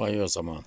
Vay o zaman.